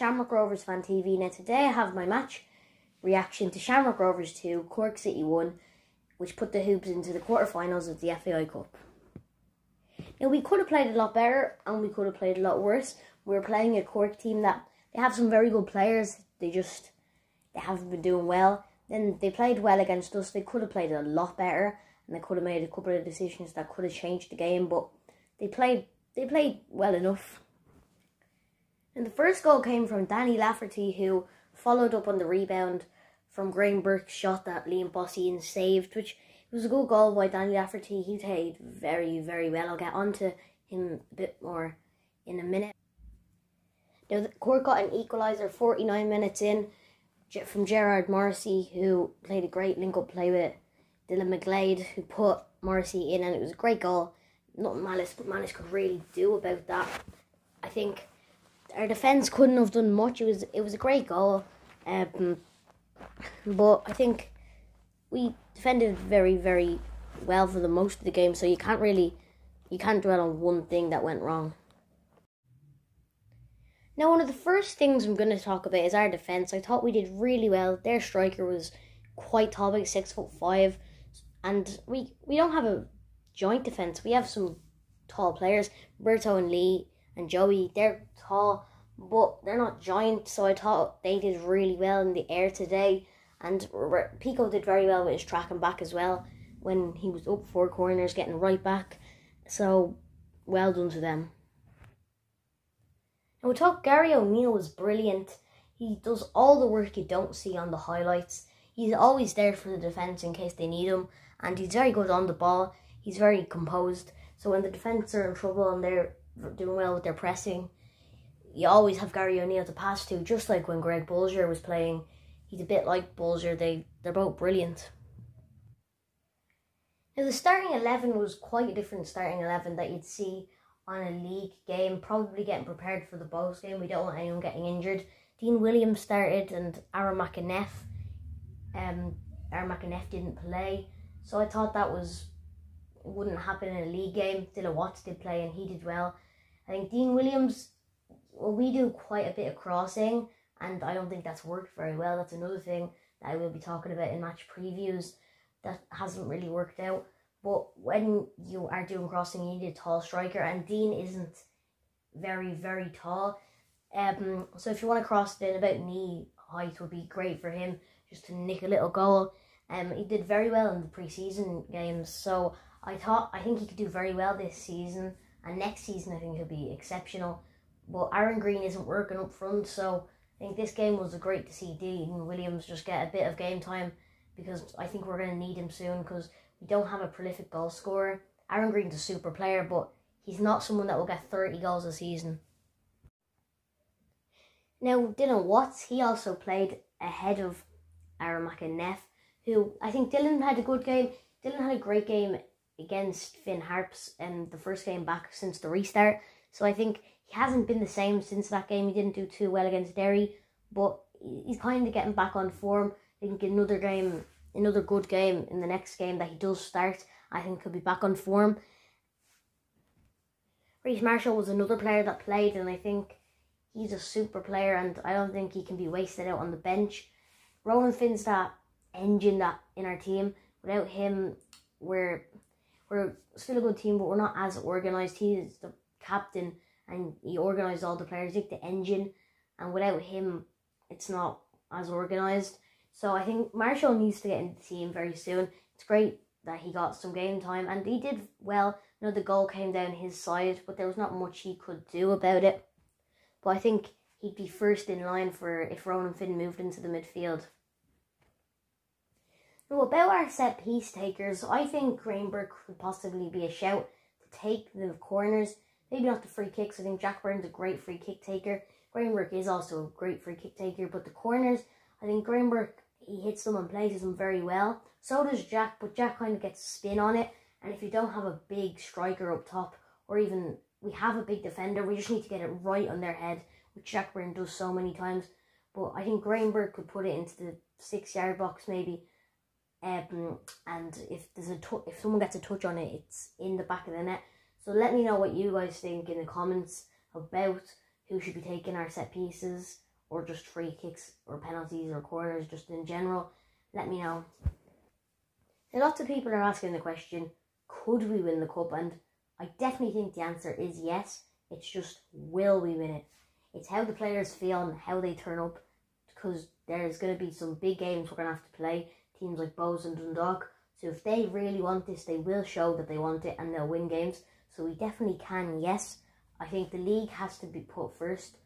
Shamrock Rovers Fan TV. Now, today I have my match reaction to Shamrock Rovers 2, Cork City 1, which put the Hoops into the quarterfinals of the FAI Cup. Now, we could have played a lot better and we could have played a lot worse. We were playing a Cork team that they have some very good players, they just they haven't been doing well. Then they played well against us, they could have played a lot better and they could have made a couple of decisions that could have changed the game, but they played they played well enough. And the first goal came from Danny Lafferty, who followed up on the rebound from Graham Burke's shot that Liam Bossian saved, which was a good goal by Danny Lafferty. He played very, very well. I'll get on to him a bit more in a minute. Now, Cork got an equaliser 49 minutes in from Gerard Morrissey, who played a great link up play with Dylan McGlade, who put Morrissey in, and it was a great goal. Nothing Mannus, but Mannus could really do about that. I think our defence couldn't have done much. It was it was a great goal, um, but I think we defended very very well for the most of the game. So you can't really you can't dwell on one thing that went wrong. Now, one of the first things I'm going to talk about is our defence. I thought we did really well. Their striker was quite tall, like six foot five, and we we don't have a joint defence. We have some tall players, Berto and Lee and Joey. They're tall, but they're not giant. So I thought they did really well in the air today. And Pico did very well with his tracking back as well when he was up four corners, getting right back. So well done to them. And we talk Gary O'Neil was brilliant. He does all the work you don't see on the highlights. He's always there for the defence in case they need him, and he's very good on the ball. He's very composed. So when the defence are in trouble and they're doing well with their pressing, you always have Gary O'Neil to pass to, just like when Greg Bolger was playing. He's a bit like Bolger. They they're both brilliant. Now the starting eleven was quite a different starting eleven that you'd see on a league game, probably getting prepared for the Bohs game. We don't want anyone getting injured. Dean Williams started and Aaron McEneff. Um, Aaron McEneff didn't play, so I thought that was wouldn't happen in a league game. Dylan Watts did play and he did well. I think Dean Williams well, we do quite a bit of crossing, and I don't think that's worked very well. That's another thing that I will be talking about in match previews that hasn't really worked out. But when you are doing crossing, you need a tall striker, and Dean isn't very, very tall. Um, so if you want to cross it in about knee height, would be great for him just to nick a little goal. Um, he did very well in the preseason games, so I thought I think he could do very well this season, and next season I think he'll be exceptional. But Aaron Greene isn't working up front, so I think this game was a great to see Dean Williams just get a bit of game time because I think we're going to need him soon because we don't have a prolific goal scorer. Aaron Greene's a super player, but he's not someone that will get 30 goals a season. Now, Dylan Watts, he also played ahead of Aaron McEneff, who I think Dylan had a good game. Dylan had a great game against Finn Harps in the first game back since the restart. So I think he hasn't been the same since that game. He didn't do too well against Derry, but he's kind of getting back on form. I think another game, another good game in the next game that he does start, I think he'll be back on form. Rhys Marshall was another player that played, and I think he's a super player, and I don't think he can be wasted out on the bench. Ronan Finn's that engine that in our team. Without him, we're we're still a good team, but we're not as organised. He is the captain and he organised all the players, like the engine, and without him, it's not as organised. So I think Marshall needs to get into the team very soon. It's great that he got some game time, and he did well. You know, the goal came down his side, but there was not much he could do about it. But I think he'd be first in line for if Ronan Finn moved into the midfield. Now, about our set piece takers, I think Graham Burke could possibly be a shout to take the corners Maybe not the free kicks. I think Jack Byrne's a great free kick taker. Graham Burke is also a great free kick taker, but the corners, I think Graham Burke he hits them and places them very well. So does Jack, but Jack kind of gets a spin on it. And if you don't have a big striker up top, or even we have a big defender, we just need to get it right on their head, which Jack Byrne does so many times. But I think Graham Burke could put it into the six yard box maybe. Um, and if there's a if someone gets a touch on it, it's in the back of the net. So let me know what you guys think in the comments about who should be taking our set pieces or just free kicks or penalties or corners, just in general, let me know. Now, lots of people are asking the question, could we win the cup? And I definitely think the answer is yes. It's just, will we win it? It's how the players feel and how they turn up because there's going to be some big games we're going to have to play. Teams like Bohs and Dundalk. So if they really want this, they will show that they want it and they'll win games. So we definitely can, yes. I think the league has to be put first,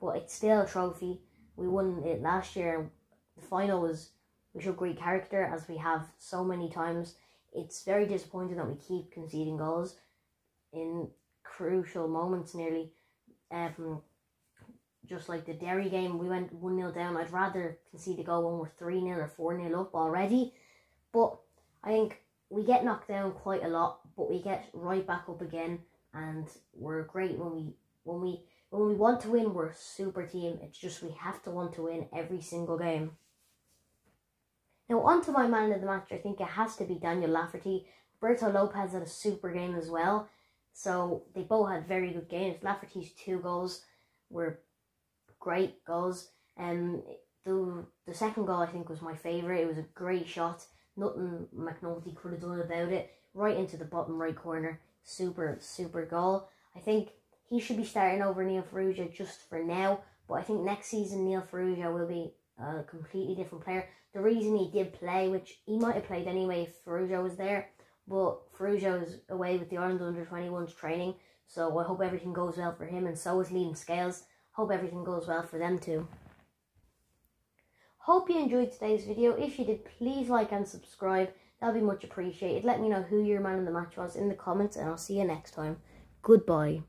but it's still a trophy. We won it last year. The final was we showed great character as we have so many times. It's very disappointing that we keep conceding goals in crucial moments nearly. Um, just like the Derry game, we went 1 0 down. I'd rather concede a goal when we're 3 0 or 4 0 up already. But I think we get knocked down quite a lot, but we get right back up again, and we're great when we when we when we want to win. We're a super team. It's just we have to want to win every single game. Now on to my man of the match. I think it has to be Daniel Lafferty. Berto Lopes had a super game as well. So they both had very good games. Lafferty's two goals were great goals. Um, the the second goal I think was my favourite. It was a great shot. Nothing McNulty could have done about it. Right into the bottom right corner. Super, super goal. I think he should be starting over Neil Farrugia just for now. But I think next season Neil Farrugia will be a completely different player. The reason he did play, which he might have played anyway if Farrugia was there, but Farrugia was away with the Ireland under 21s training. So I hope everything goes well for him and so is Liam Scales. Hope everything goes well for them too. Hope you enjoyed today's video. If you did, please like and subscribe. That'll be much appreciated. Let me know who your man in the match was in the comments and I'll see you next time. Goodbye.